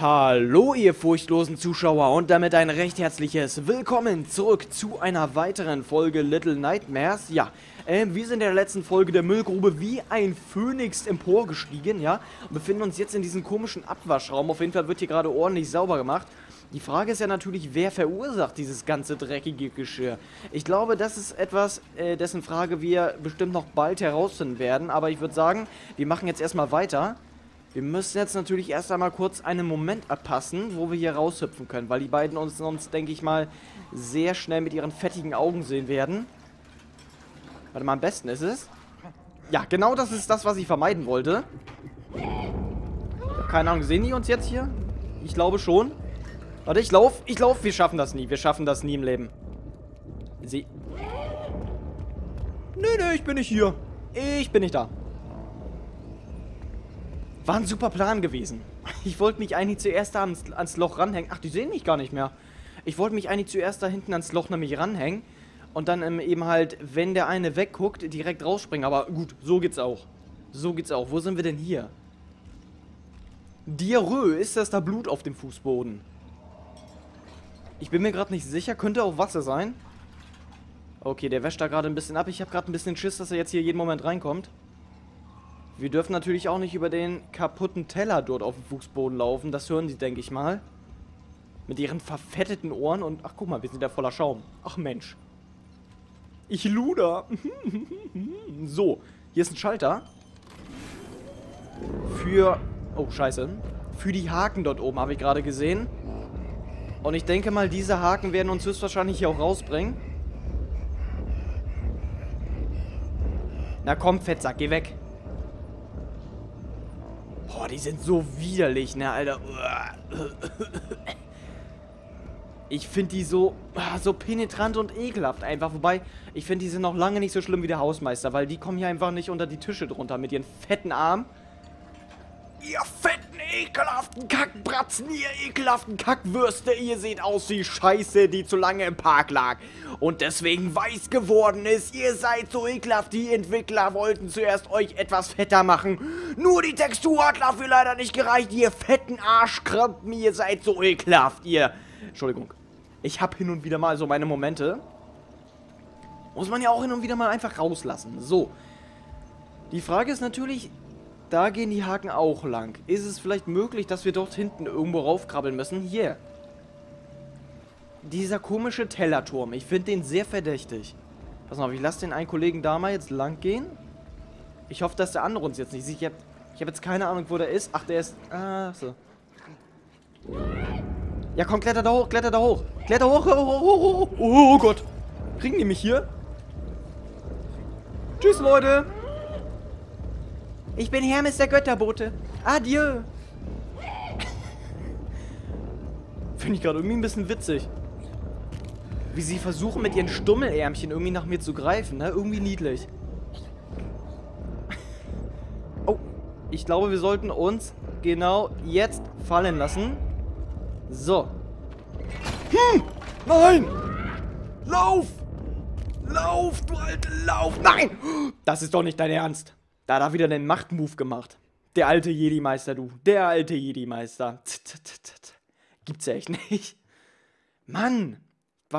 Hallo ihr furchtlosen Zuschauer und damit ein recht herzliches Willkommen zurück zu einer weiteren Folge Little Nightmares. Ja, äh, wir sind in der letzten Folge der Müllgrube wie ein Phönix emporgestiegen, ja, und befinden uns jetzt in diesem komischen Abwaschraum. Auf jeden Fall wird hier gerade ordentlich sauber gemacht. Die Frage ist ja natürlich, wer verursacht dieses ganze dreckige Geschirr? Ich glaube, das ist etwas, äh, dessen Frage wir bestimmt noch bald herausfinden werden, aber ich würde sagen, wir machen jetzt erstmal weiter. Wir müssen jetzt natürlich erst einmal kurz einen Moment abpassen, wo wir hier raushüpfen können, weil die beiden uns sonst, denke ich mal, sehr schnell mit ihren fettigen Augen sehen werden. Warte mal, am besten ist es. Ja, genau das ist das, was ich vermeiden wollte. Keine Ahnung, sehen die uns jetzt hier? Ich glaube schon. Warte, ich lauf, ich lauf. Wir schaffen das nie. Wir schaffen das nie im Leben. Sie... Nö, nö, ich bin nicht hier. Ich bin nicht da. War ein super Plan gewesen. Ich wollte mich eigentlich zuerst da ans, ans, Loch ranhängen. Ach, die sehen mich gar nicht mehr. Ich wollte mich eigentlich zuerst da hinten ans Loch nämlich ranhängen. Und dann ähm, eben halt, wenn der eine wegguckt, direkt rausspringen. Aber gut, so geht's auch. So geht's auch. Wo sind wir denn hier? Diarrhoe, ist das da Blut auf dem Fußboden? Ich bin mir gerade nicht sicher. Könnte auch Wasser sein. Okay, der wäscht da gerade ein bisschen ab. Ich habe gerade ein bisschen Schiss, dass er jetzt hier jeden Moment reinkommt. Wir dürfen natürlich auch nicht über den kaputten Teller dort auf dem Fußboden laufen. Das hören sie, denke ich mal. Mit ihren verfetteten Ohren und... Ach, guck mal, wir sind ja voller Schaum. Ach, Mensch. Ich luder. so, hier ist ein Schalter. Für... Oh, scheiße. Für die Haken dort oben, habe ich gerade gesehen. Und ich denke mal, diese Haken werden uns höchstwahrscheinlich hier auch rausbringen. Na komm, Fettsack, geh weg. Die sind so widerlich, ne, Alter. Ich finde die so, ah, so penetrant und ekelhaft einfach. Wobei, ich finde, die sind noch lange nicht so schlimm wie der Hausmeister, weil die kommen hier einfach nicht unter die Tische drunter mit ihren fetten Armen. Ihr fetten, ekelhaften Kackbratzen, ihr ekelhaften Kackwürste, ihr seht aus wie Scheiße, die zu lange im Park lag. Und deswegen weiß geworden ist, ihr seid so ekelhaft, die Entwickler wollten zuerst euch etwas fetter machen. Nur die Textur hat dafür leider nicht gereicht, ihr fetten Arschkrampen, ihr seid so ekelhaft, ihr... Entschuldigung. Ich habe hin und wieder mal so meine Momente. Muss man ja auch hin und wieder mal einfach rauslassen. So. Die Frage ist natürlich, da gehen die Haken auch lang. Ist es vielleicht möglich, dass wir dort hinten irgendwo raufkrabbeln müssen? Hier. Dieser komische Tellerturm. Ich finde den sehr verdächtig. Pass mal auf, ich lasse den einen Kollegen da mal jetzt lang gehen. Ich hoffe, dass der andere uns jetzt nicht sieht. Ich habe hab jetzt keine Ahnung, wo der ist. Ach, der ist... Ah, so. Ja, komm, kletter da hoch, kletter da hoch. Kletter hoch, hoch, hoch, hoch, hoch. Oh Gott. Kriegen die mich hier? Tschüss, Leute. Ich bin Hermes der Götterbote. Adieu. Finde ich gerade irgendwie ein bisschen witzig. Wie sie versuchen mit ihren Stummelärmchen irgendwie nach mir zu greifen, ne? Irgendwie niedlich. Oh, ich glaube, wir sollten uns genau jetzt fallen lassen. So. Hm! Nein! Lauf! Lauf, du alte Lauf! Nein! Das ist doch nicht dein Ernst. Da hat er wieder den Machtmove gemacht. Der alte Jedi-Meister, du. Der alte Jedi-Meister. Gibt's ja echt nicht. Mann.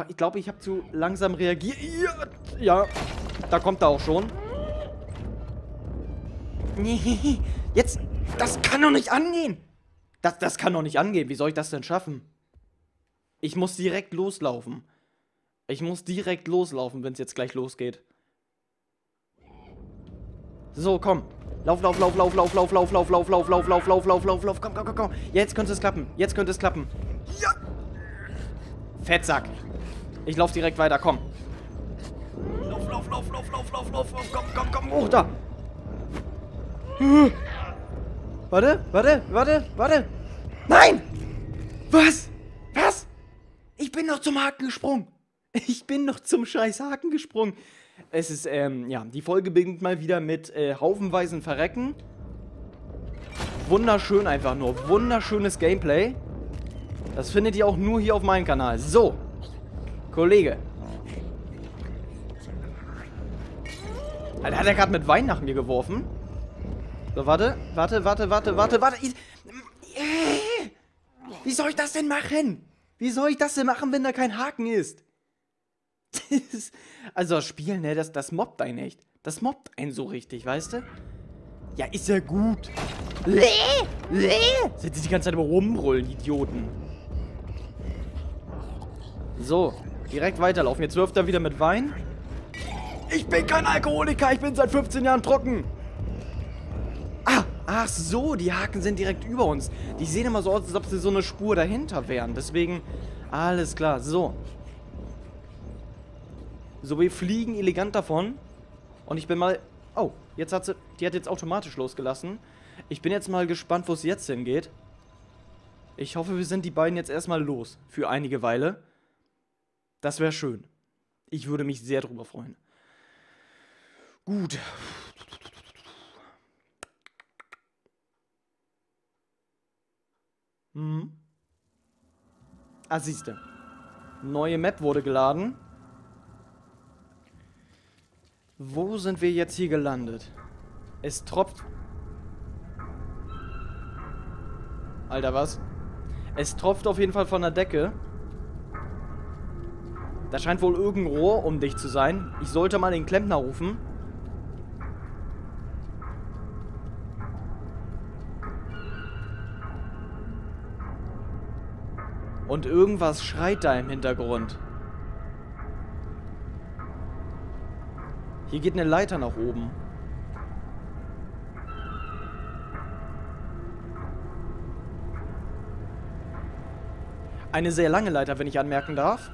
Ich glaube, ich habe zu langsam reagiert. Ja, da kommt er auch schon. Jetzt, das kann doch nicht angehen. Das, das kann doch nicht angehen. Wie soll ich das denn schaffen? Ich muss direkt loslaufen. Ich muss direkt loslaufen, wenn es jetzt gleich losgeht. So, komm. Lauf, lauf, lauf, lauf, lauf, lauf, lauf, lauf, lauf, lauf, lauf, lauf, lauf, lauf, lauf, lauf. Komm, komm, komm, komm. Jetzt könnte es klappen. Jetzt könnte es klappen. Ja. Fettsack. Ich lauf direkt weiter, komm. Lauf, lauf, lauf, lauf, lauf, lauf, lauf, lauf. Komm, komm, komm. Hoch da. Warte, warte, warte, warte. Nein! Was? Was? Ich bin noch zum Haken gesprungen. Ich bin noch zum scheiß Haken gesprungen. Es ist, ähm, ja, die Folge beginnt mal wieder mit äh, haufenweisen Verrecken. Wunderschön einfach nur. Wunderschönes Gameplay. Das findet ihr auch nur hier auf meinem Kanal. So. Kollege. Alter, hat er gerade mit Wein nach mir geworfen? So, warte. Warte, warte, warte, warte, warte. Wie soll ich das denn machen? Wie soll ich das denn machen, wenn da kein Haken ist? also das Spiel, ne, das, das mobbt einen echt. Das mobbt einen so richtig, weißt du? Ja, ist ja gut. Sind sie die ganze Zeit immer rumbrüllen, Idioten. So, direkt weiterlaufen. Jetzt wirft er wieder mit Wein. Ich bin kein Alkoholiker, ich bin seit 15 Jahren trocken. Ah, ach so, die Haken sind direkt über uns. Die sehen immer so aus, als ob sie so eine Spur dahinter wären. Deswegen, alles klar. So. So, wir fliegen elegant davon. Und ich bin mal... Oh, jetzt hat sie... Die hat jetzt automatisch losgelassen. Ich bin jetzt mal gespannt, wo es jetzt hingeht. Ich hoffe, wir sind die beiden jetzt erstmal los. Für einige Weile. Das wäre schön. Ich würde mich sehr drüber freuen. Gut. Hm. Ah, siehste. Neue Map wurde geladen. Wo sind wir jetzt hier gelandet? Es tropft... Alter, was? Es tropft auf jeden Fall von der Decke. Da scheint wohl irgendein Rohr um dich zu sein. Ich sollte mal den Klempner rufen. Und irgendwas schreit da im Hintergrund. Hier geht eine Leiter nach oben. Eine sehr lange Leiter, wenn ich anmerken darf.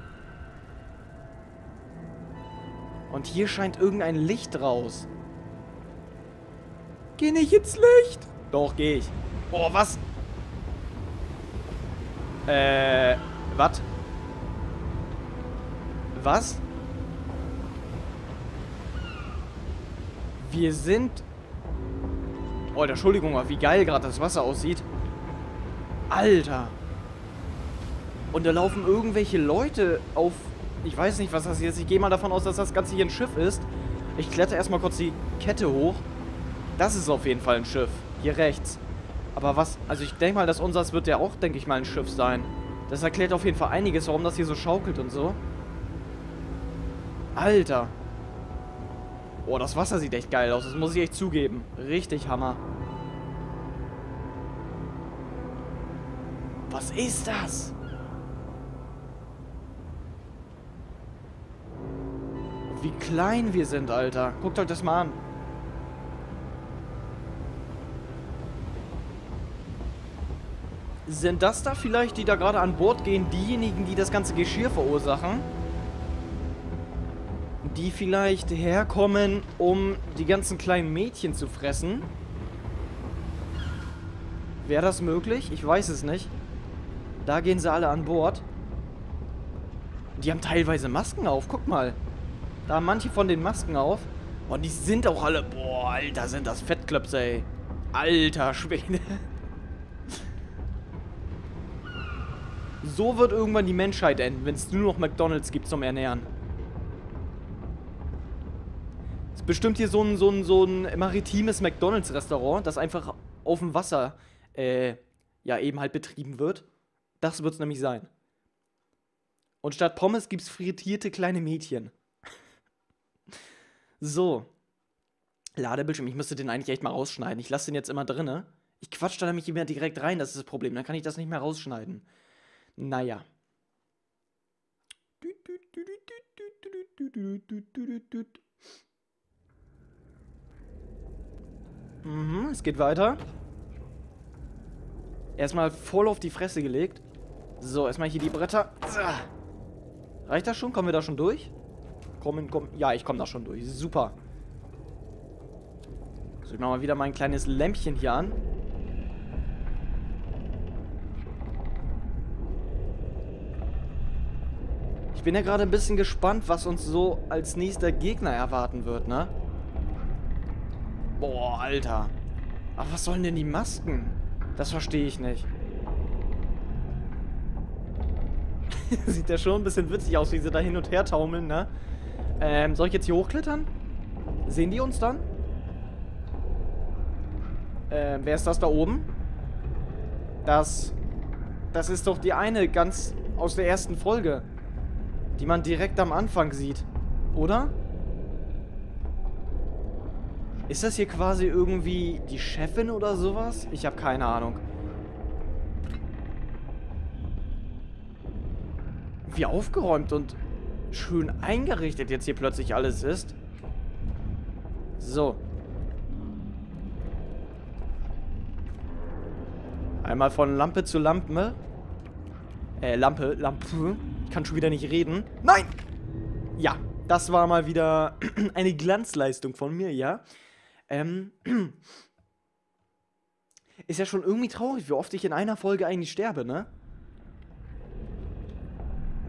Und hier scheint irgendein Licht raus. Geh nicht ins Licht. Doch, geh ich. Oh, was? Äh, was? Was? Wir sind... Oh, Entschuldigung, wie geil gerade das Wasser aussieht. Alter. Und da laufen irgendwelche Leute auf... Ich weiß nicht, was das ist. Ich gehe mal davon aus, dass das Ganze hier ein Schiff ist. Ich kletter erstmal kurz die Kette hoch. Das ist auf jeden Fall ein Schiff. Hier rechts. Aber was, also ich denke mal, dass unseres wird ja auch, denke ich mal, ein Schiff sein. Das erklärt auf jeden Fall einiges, warum das hier so schaukelt und so. Alter. Oh, das Wasser sieht echt geil aus, das muss ich echt zugeben. Richtig Hammer. Was ist das? Wie klein wir sind, Alter. Guckt euch das mal an. Sind das da vielleicht, die da gerade an Bord gehen, diejenigen, die das ganze Geschirr verursachen? Die vielleicht herkommen, um die ganzen kleinen Mädchen zu fressen? Wäre das möglich? Ich weiß es nicht. Da gehen sie alle an Bord. Die haben teilweise Masken auf. Guck mal. Da haben manche von den Masken auf. Und die sind auch alle... Boah, Alter, sind das Fettklöpse, ey. Alter Schwede. So wird irgendwann die Menschheit enden, wenn es nur noch McDonalds gibt zum Ernähren. Es ist bestimmt hier so ein, so ein, so ein maritimes McDonalds-Restaurant, das einfach auf dem Wasser, äh, ja, eben halt betrieben wird. Das wird es nämlich sein. Und statt Pommes gibt es frittierte kleine Mädchen. so. Ladebildschirm, ich müsste den eigentlich echt mal rausschneiden. Ich lasse den jetzt immer drinne. Ich quatsch da nämlich immer direkt rein, das ist das Problem. Dann kann ich das nicht mehr rausschneiden. Naja. Mhm, es geht weiter. Erstmal voll auf die Fresse gelegt. So, erstmal hier die Bretter. Reicht das schon? Kommen wir da schon durch? Kommen, kommen. Ja, ich komme da schon durch. Super. So, ich mache mal wieder mein kleines Lämpchen hier an. Ich bin ja gerade ein bisschen gespannt, was uns so als nächster Gegner erwarten wird, ne? Boah, Alter. Ach, was sollen denn die Masken? Das verstehe ich nicht. Sieht ja schon ein bisschen witzig aus, wie sie da hin und her taumeln, ne? Ähm, soll ich jetzt hier hochklettern? Sehen die uns dann? Ähm, wer ist das da oben? Das... Das ist doch die eine ganz aus der ersten Folge. Die man direkt am Anfang sieht. Oder? Ist das hier quasi irgendwie die Chefin oder sowas? Ich habe keine Ahnung. Wie aufgeräumt und schön eingerichtet jetzt hier plötzlich alles ist. So. Einmal von Lampe zu Lampe. Äh, Lampe, Lampe. Ich kann schon wieder nicht reden. Nein! Ja, das war mal wieder eine Glanzleistung von mir, ja. Ähm. Ist ja schon irgendwie traurig, wie oft ich in einer Folge eigentlich sterbe, ne?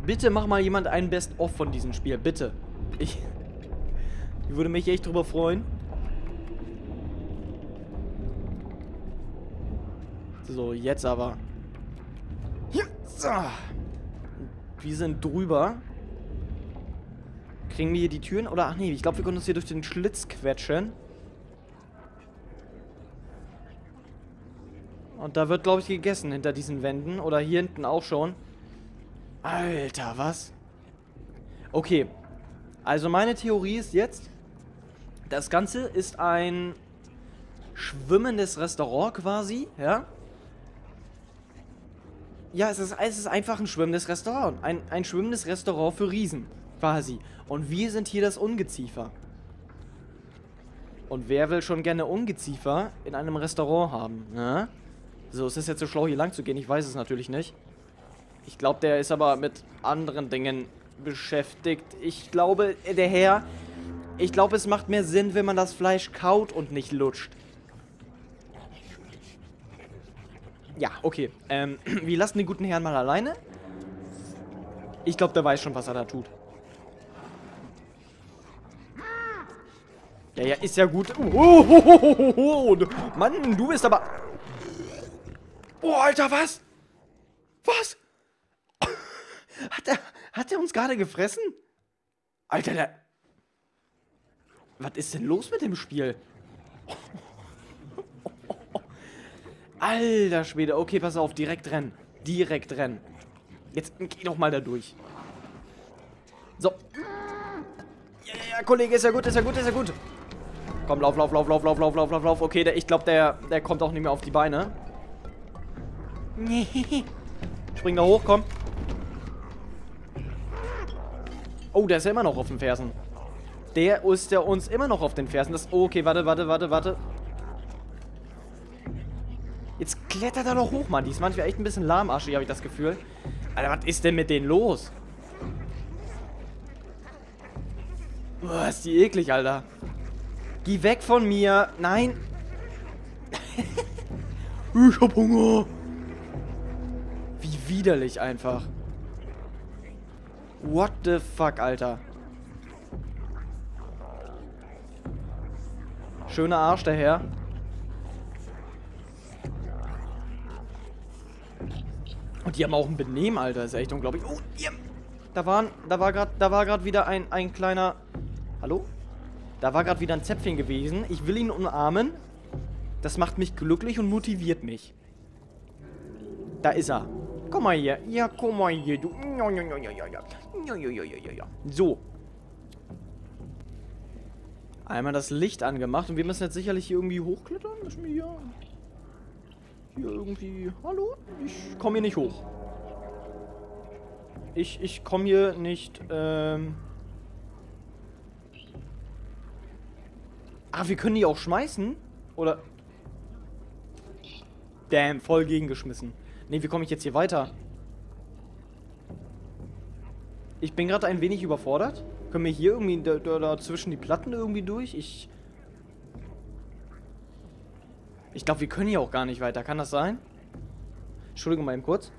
Bitte mach mal jemand ein Best-of von diesem Spiel, bitte. Ich, ich würde mich echt drüber freuen. So, jetzt aber. Ja, so. Wir sind drüber. Kriegen wir hier die Türen? Oder, ach nee, ich glaube, wir können uns hier durch den Schlitz quetschen. Und da wird, glaube ich, gegessen hinter diesen Wänden. Oder hier hinten auch schon. Alter, was? Okay. Also meine Theorie ist jetzt, das Ganze ist ein schwimmendes Restaurant quasi, ja? Ja, es ist, es ist einfach ein schwimmendes Restaurant. Ein, ein schwimmendes Restaurant für Riesen, quasi. Und wir sind hier das Ungeziefer. Und wer will schon gerne Ungeziefer in einem Restaurant haben, ne? So, ist es jetzt so schlau, hier lang zu gehen? Ich weiß es natürlich nicht. Ich glaube, der ist aber mit anderen Dingen beschäftigt. Ich glaube, der Herr... Ich glaube, es macht mehr Sinn, wenn man das Fleisch kaut und nicht lutscht. Ja, okay. Ähm, wir lassen den guten Herrn mal alleine. Ich glaube, der weiß schon, was er da tut. Ja, ja, ist ja gut. Oh, oh, oh, oh, Mann, du bist aber... Oh, Alter, was? Was? Hat er, hat er uns gerade gefressen? Alter, der... Was ist denn los mit dem Spiel? Alter Schwede. Okay, pass auf. Direkt rennen. Direkt rennen. Jetzt geh doch mal da durch. So. Ja, ja, ja, Kollege, ist ja gut, ist ja gut, ist ja gut. Komm, lauf, lauf, lauf, lauf, lauf, lauf, lauf, lauf, lauf. Okay, der, ich glaube, der, der kommt auch nicht mehr auf die Beine. Spring da hoch, komm. Oh, der ist ja immer noch auf den Fersen. Der ist ja uns immer noch auf den Fersen. Das, oh, okay, warte, warte, warte, warte. Jetzt klettert er doch hoch, Mann. Die ist manchmal echt ein bisschen lahmarschig, habe ich das Gefühl. Alter, was ist denn mit denen los? Boah, ist die eklig, Alter. Geh weg von mir. Nein. ich hab Hunger. Widerlich einfach. What the fuck, Alter. Schöner Arsch, der Herr. Und die haben auch ein Benehmen, Alter. Ist echt unglaublich. Oh, yeah. Da, waren, da war gerade da war gerade wieder ein, ein kleiner... Hallo? Da war gerade wieder ein Zäpfchen gewesen. Ich will ihn umarmen. Das macht mich glücklich und motiviert mich. Da ist er. Komm mal hier. Ja, komm mal hier, du. Ja, ja, ja, ja, ja. Ja, ja, ja, ja, ja. So. Einmal das Licht angemacht und wir müssen jetzt sicherlich hier irgendwie hochklettern. Müssen wir hier... Hier irgendwie... Hallo? Ich komme hier nicht hoch. Ich, ich komme hier nicht, ähm... Ah, wir können die auch schmeißen? Oder... Damn, voll gegengeschmissen. Ne, wie komme ich jetzt hier weiter? Ich bin gerade ein wenig überfordert. Können wir hier irgendwie da, da, da zwischen die Platten irgendwie durch? Ich... Ich glaube, wir können hier auch gar nicht weiter. Kann das sein? Entschuldigung mal eben kurz.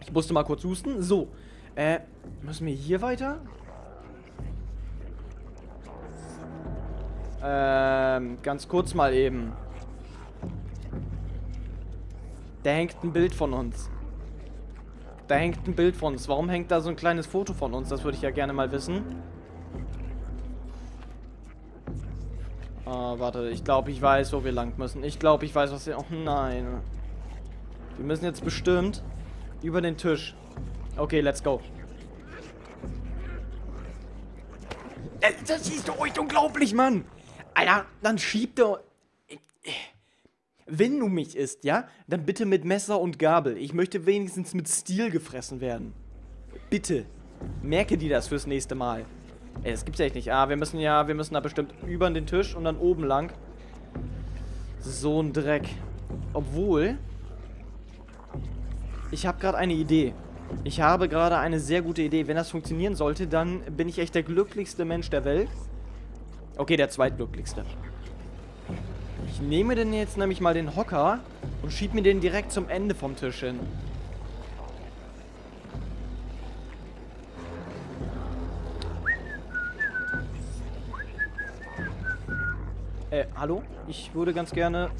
Ich musste mal kurz husten. So. Äh, müssen wir hier weiter? Ähm, ganz kurz mal eben. Da hängt ein Bild von uns. Da hängt ein Bild von uns. Warum hängt da so ein kleines Foto von uns? Das würde ich ja gerne mal wissen. Ah, warte. Ich glaube, ich weiß, wo wir lang müssen. Ich glaube, ich weiß, was wir... Oh nein. Wir müssen jetzt bestimmt über den Tisch. Okay, let's go. Äh, Das ist doch echt unglaublich, Mann. Alter, dann schiebt er... Wenn du mich isst, ja, dann bitte mit Messer und Gabel. Ich möchte wenigstens mit Stil gefressen werden. Bitte. Merke dir das fürs nächste Mal. Ey, das gibt's ja echt nicht. Ah, wir müssen ja, wir müssen da bestimmt über den Tisch und dann oben lang. So ein Dreck. Obwohl... Ich habe gerade eine Idee. Ich habe gerade eine sehr gute Idee. Wenn das funktionieren sollte, dann bin ich echt der glücklichste Mensch der Welt. Okay, der zweitglücklichste. Ich nehme denn jetzt nämlich mal den Hocker und schieb mir den direkt zum Ende vom Tisch hin. Äh, hallo? Ich würde ganz gerne...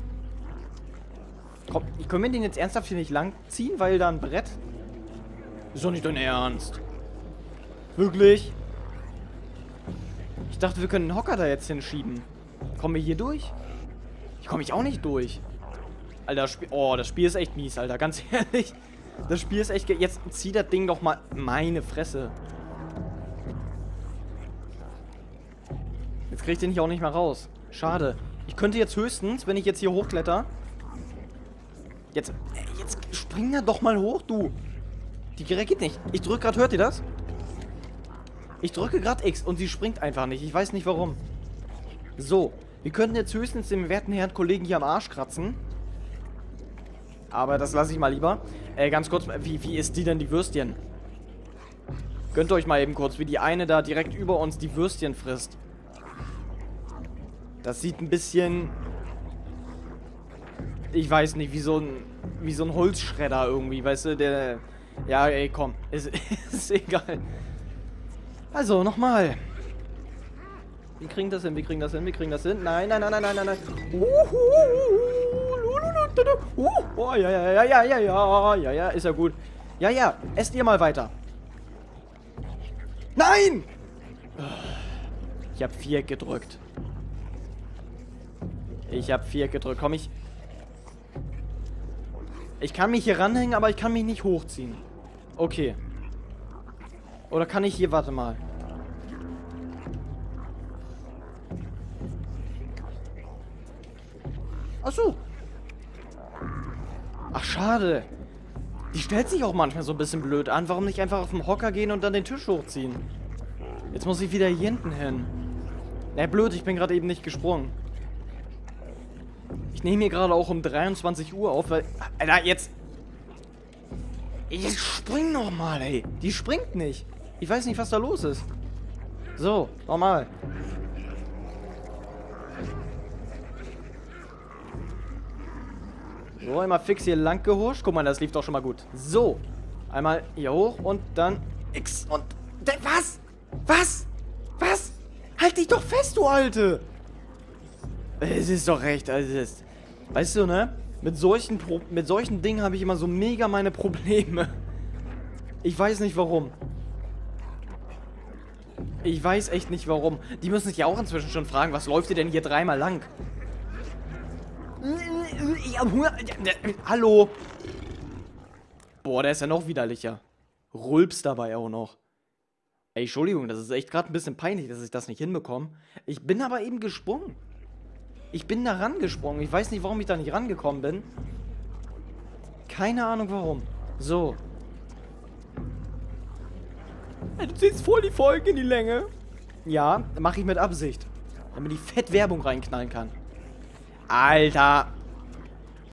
Komm, können wir den jetzt ernsthaft hier nicht lang ziehen, weil da ein Brett... Ist doch nicht dein Ernst. Wirklich? Ich dachte, wir können den Hocker da jetzt hinschieben. Kommen wir hier durch? Ich komme ich auch nicht durch. Alter, das Spiel... Oh, das Spiel ist echt mies, Alter. Ganz ehrlich. Das Spiel ist echt... Jetzt zieh das Ding doch mal... Meine Fresse. Jetzt krieg ich den hier auch nicht mehr raus. Schade. Ich könnte jetzt höchstens, wenn ich jetzt hier hochkletter... Jetzt... äh, Jetzt spring da doch mal hoch, du. Die Gerät geht nicht. Ich drücke gerade... Hört ihr das? Ich drücke gerade X und sie springt einfach nicht. Ich weiß nicht warum. So. Wir könnten jetzt höchstens dem werten Herrn Kollegen hier am Arsch kratzen. Aber das lasse ich mal lieber. Äh, ganz kurz, wie, wie ist die denn, die Würstchen? Gönnt euch mal eben kurz, wie die eine da direkt über uns die Würstchen frisst. Das sieht ein bisschen... Ich weiß nicht, wie so ein... Wie so ein Holzschredder irgendwie, weißt du, der... Ja, ey, komm. Ist, ist egal. Also, nochmal. Wir kriegen das hin, wir kriegen das hin, wir kriegen das hin. Nein, nein, nein, nein, nein, nein, nein. Oh, ja, ja, ja, ja, ja, ja, ja, ja, ist ja gut. Ja, ja, esst ihr mal weiter. Nein! Ich habe vier gedrückt. Ich habe vier gedrückt. Komm, ich... Ich kann mich hier ranhängen, aber ich kann mich nicht hochziehen. Okay. Oder kann ich hier... Warte mal. Ach so. Ach, schade. Die stellt sich auch manchmal so ein bisschen blöd an. Warum nicht einfach auf den Hocker gehen und dann den Tisch hochziehen? Jetzt muss ich wieder hier hinten hin. Na, blöd, ich bin gerade eben nicht gesprungen. Ich nehme hier gerade auch um 23 Uhr auf, weil... Alter, jetzt... Ich spring noch mal, ey. Die springt nicht. Ich weiß nicht, was da los ist. So, normal. So, einmal fix hier lang gehuscht. Guck mal, das lief doch schon mal gut. So. Einmal hier hoch und dann X und... Was? Was? Was? Halt dich doch fest, du Alte! Es ist doch recht, also es ist... Weißt du, ne? Mit solchen, Pro mit solchen Dingen habe ich immer so mega meine Probleme. Ich weiß nicht warum. Ich weiß echt nicht warum. Die müssen sich ja auch inzwischen schon fragen, was läuft dir denn hier dreimal lang? Hallo? Boah, der ist ja noch widerlicher. Rülps dabei auch noch. Ey, Entschuldigung, das ist echt gerade ein bisschen peinlich, dass ich das nicht hinbekomme. Ich bin aber eben gesprungen. Ich bin da rangesprungen. Ich weiß nicht, warum ich da nicht rangekommen bin. Keine Ahnung warum. So. Ey, Du ziehst voll die Folge in die Länge. Ja, mache ich mit Absicht. Damit ich fett Werbung reinknallen kann. Alter.